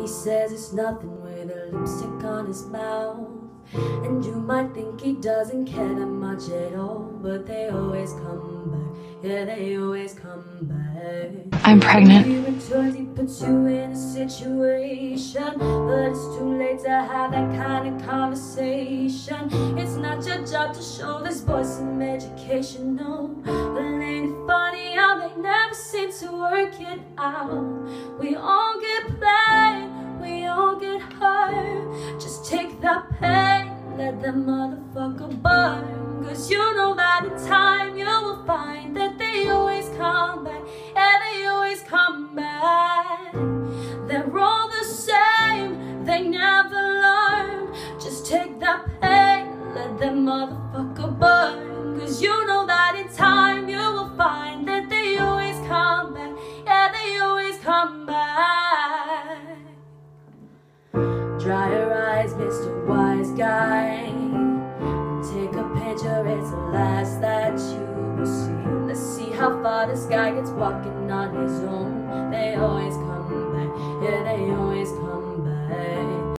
He says it's nothing with a lipstick on his mouth. And you might think he doesn't care that much at all, but they always come back. Yeah, they always come back. I'm pregnant. He returns, he puts you in a situation, but it's too late to have that kind of conversation. It's not your job to show this boy some education, no. But ain't it funny how they never seem to work it out? We all pain, let that motherfucker burn. Cause you know that in time you will find that they always come back. Yeah, they always come back. They're all the same, they never learn. Just take that pain, let that motherfucker burn. Cause you know that in time you will find that they always come back. Yeah, they always come back. Dry your eyes, Mr. Wise Guy. Take a picture, it's the last that you will see. Let's see how far this guy gets walking on his own. They always come back, yeah,